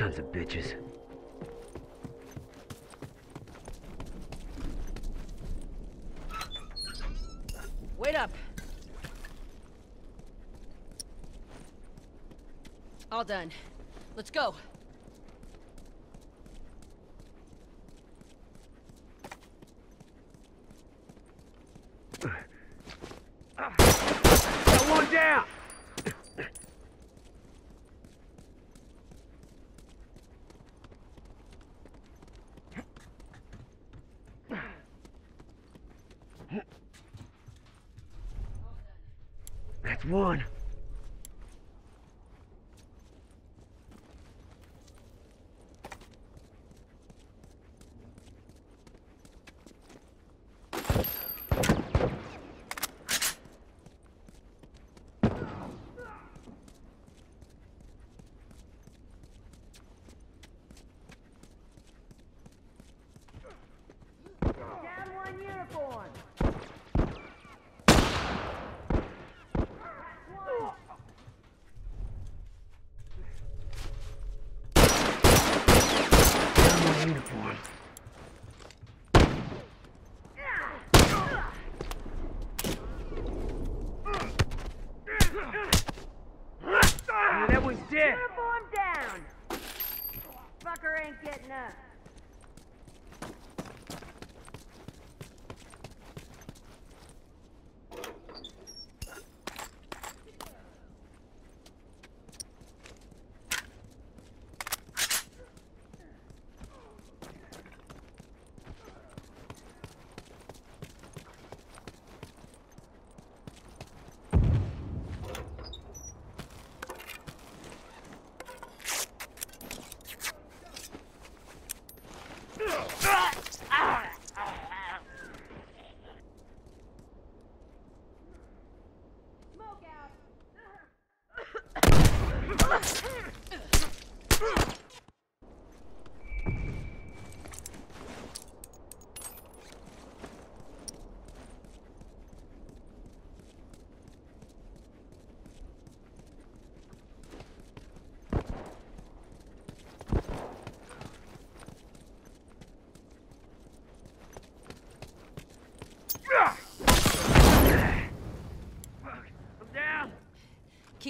Sons of bitches. Wait up. All done. Let's go. Got one down! That's one.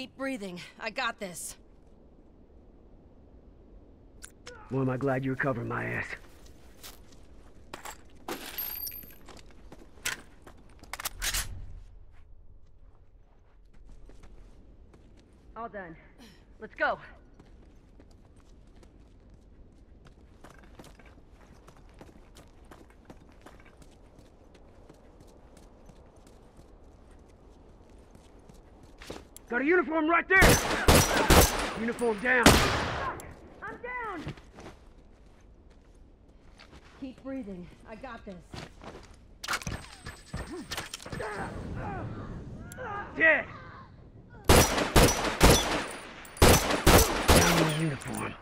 Keep breathing. I got this. Boy, am I glad you're covering my ass. All done. Let's go. Got a uniform right there. Uniform down. I'm down. Keep breathing. I got this. Dead. Down my uniform.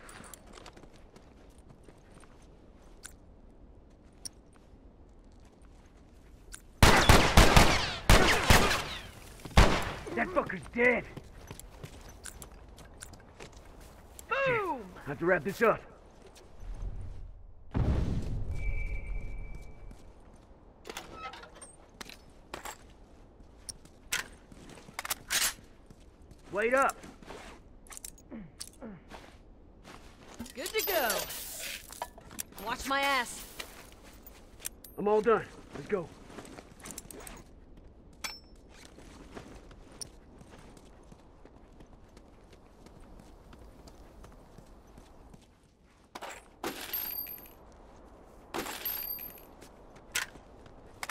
That fucker's dead. Boom! I have to wrap this up. Wait up. Good to go. Watch my ass. I'm all done. Let's go.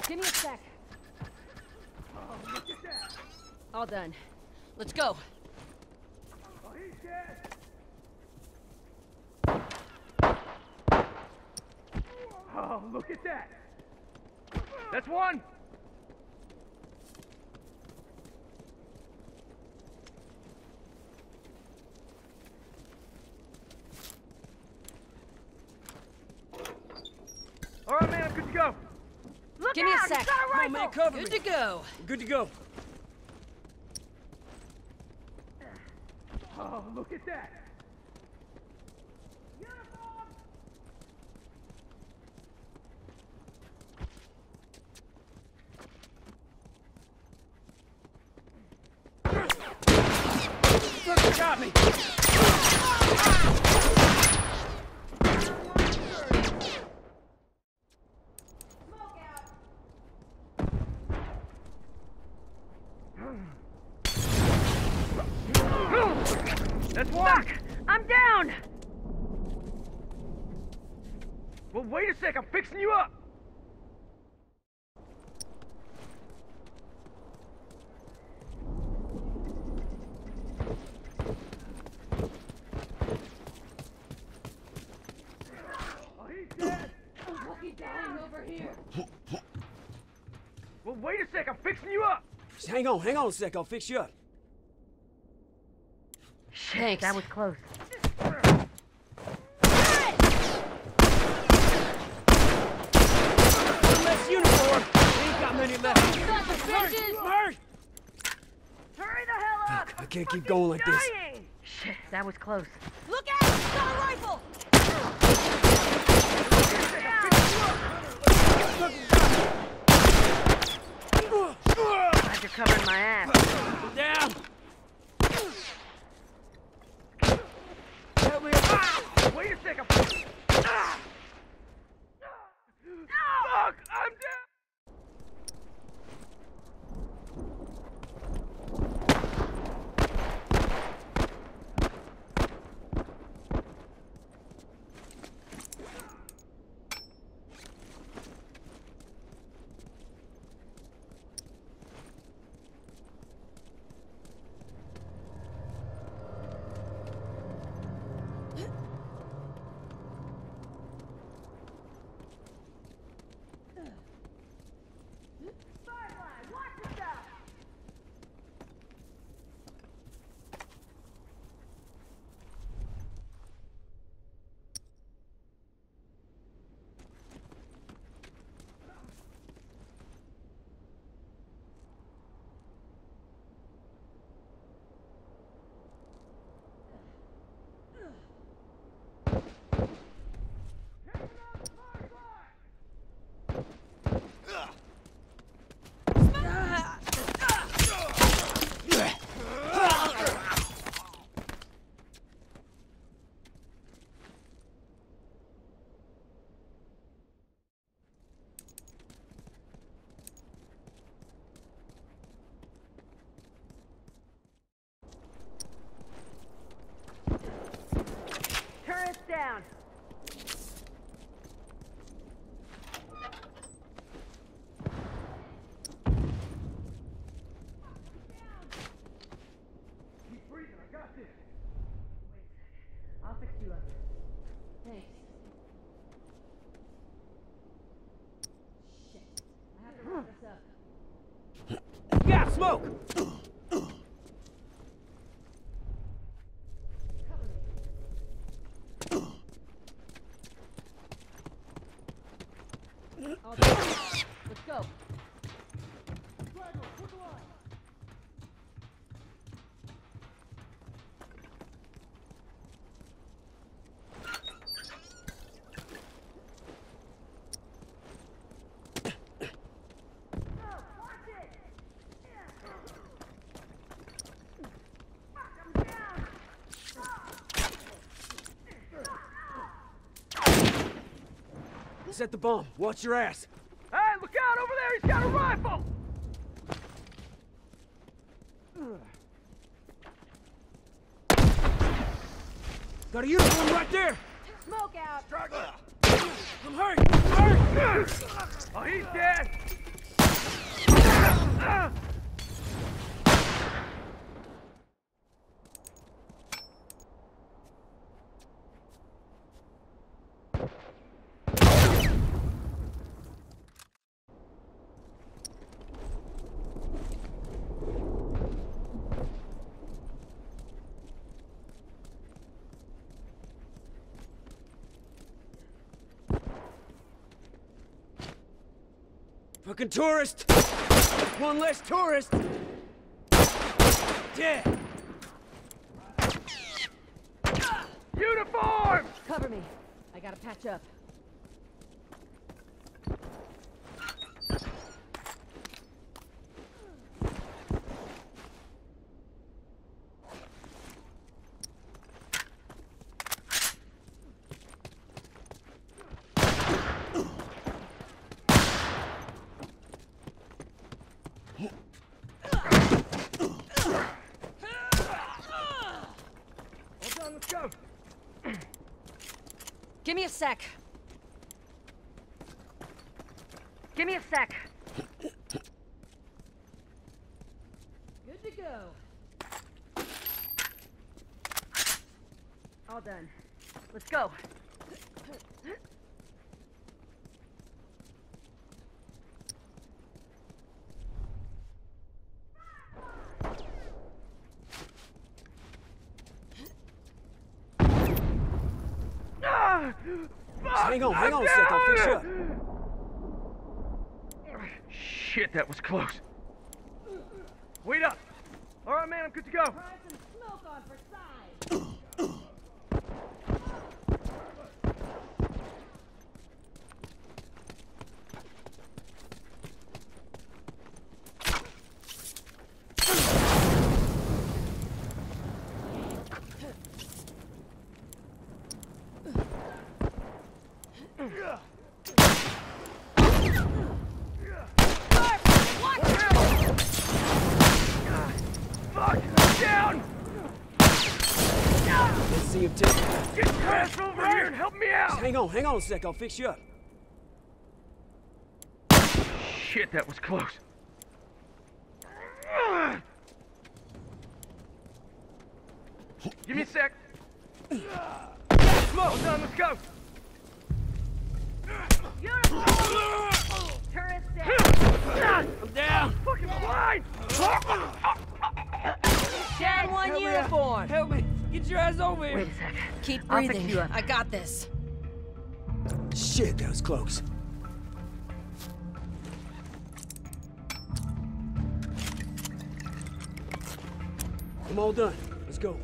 Give me a sec. All done. Let's go. Oh, look at that. That's one. All right, man, I'm good to go. Look Give me a sec. he's got a Come on, man, rifle. cover Good me. to go. Good to go. Oh, look at that! Got me! Sec, I'm fixing you up! Oh, he's dead! I'm fucking dying over here. Well, wait a sec, I'm fixing you up! Just hang on, hang on a sec. I'll fix you up. Thanks. That was close. One less uniform. We ain't got many left. Stop the bitches! Hurry! Hurry the hell up! I can't keep going like this. Shit, that was close. Look out! Got a rifle! Glad you're covering my ass. Down! Help me up! Wait a sec, smoke! All done. Let's go. Set the bomb. Watch your ass. Hey, look out over there! He's got a rifle! Got a uniform right there. Smoke out! I'm hurt. I'm hurt. Oh, he's dead! Fucking tourist. One less tourist. Dead. Uniform! Cover me. I gotta patch up. Give me a sec. Give me a sec. Good to go. All done. Let's go. Hang on, hang on a sec, I'll fix you up. Shit, that was close. Wait up. All right, man, I'm good to go. Try some smoke on for size. Fuck, I'm down. Let's see him take it. Get your ass over here and help me out. Hang on, hang a sec, I'll fix you up. Shit, that was close. Give me a sec. All done, let's go. Uniform! Tourist down. I'm down! Fucking blind. Down one Help me Help me! Get your ass over here! Wait a sec. Keep I'll fix breathing. you up. I got this. Shit, that was close. I'm all done. Let's go.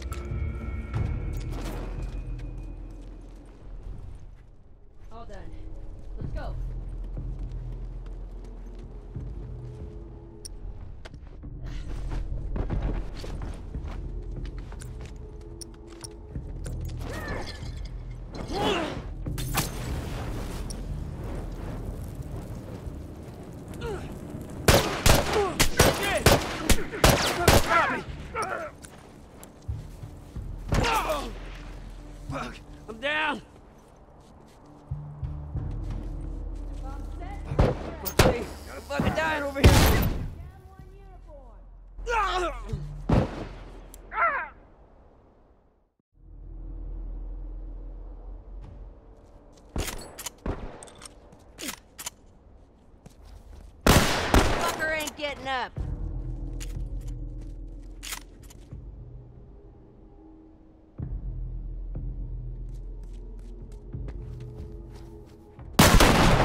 Fucker up.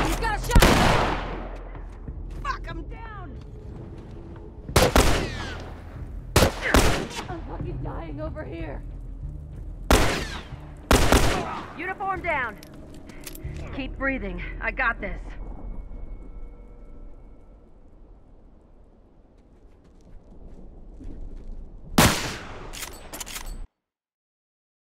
He's got a shot. Fuck, I'm down. I'm fucking dying over here. Uniform down. Keep breathing. I got this.